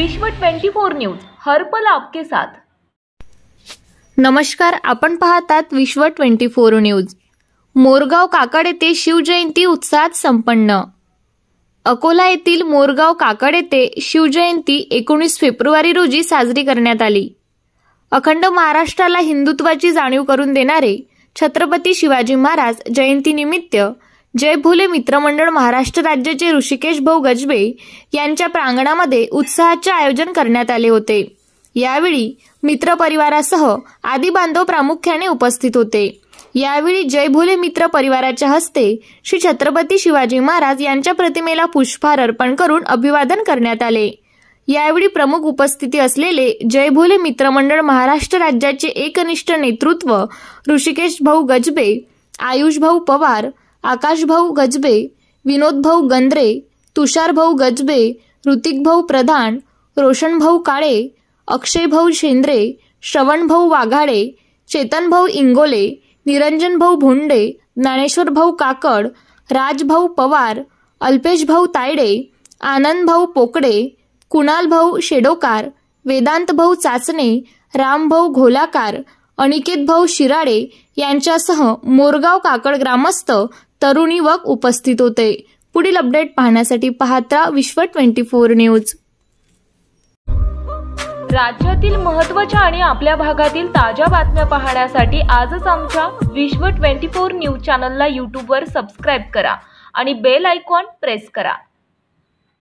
विश्व 24 न्यूज हर पल आपके साथ. नमस्कार आपण पाहतात विश्व ट्वेंटी फोर न्यूज. मोरगाव काकड येथे शिवजयंती उत्साहात संपन्न. अकोला येथील मोरगाव काकड येथे शिवजयंती एकोणीस फेब्रुवारी रोजी साजरी करण्यात आली. अखंड महाराष्ट्राला हिंदुत्वाची जाणीव करून देणारे छत्रपती शिवाजी महाराज जयंतीनिमित्त जय भुले मित्रमंडळ महाराष्ट्र राज्याचे ऋषिकेश भाऊ गजबे यांच्या प्रांगणामध्ये उत्साहाचे आयोजन करण्यात आले होते. यावेळी मित्रपरिवारासह आदी बांधव प्रामुख्याने उपस्थित होते. यावेळी जय भोले मित्र परिवाराच्या हस्ते श्री छत्रपती शिवाजी महाराज यांच्या प्रतिमेला पुष्पहार अर्पण करून अभिवादन करण्यात आले. यावेळी प्रमुख उपस्थिती असलेले जय भोले मित्रमंडळ महाराष्ट्र राज्याचे एकनिष्ठ नेतृत्व ऋषिकेश भाऊ गजबे आयुष भाऊ पवार आकाशभाऊ गजबे विनोदभाऊ गंद्रे तुषारभाऊ गजबे ऋतिकभाऊ प्रधान रोशनभाऊ काळे अक्षयभाऊ शेंद्रे श्रवणभाऊ वाघाडे चेतनभाऊ इंगोले निरंजनभाऊ भोंडे ज्ञानेश्वरभाऊ काकड राजभाऊ पवार अल्पेशभाऊ तायडे आनंदभाऊ पोकडे कुणालभाऊ शेडोकार वेदांत भाऊ चाचणे रामभाऊ घोलाकार अनिकेतभाऊ शिराडे यांच्यासह मोरगाव काकड ग्रामस्थ तरुणी वक उपस्थित होते. पुढील अपडेट पाहण्यासाठी पाहता विश्व ट्वेंटी फोर न्यूज. राज्यातील महत्त्वाच्या आणि आपल्या भागातील ताज्या बातम्या पाहण्यासाठी आजच आमच्या विश्व 24 न्यूज चॅनलला यूट्यूबवर सबस्क्राईब करा आणि बेल आयकॉन प्रेस करा.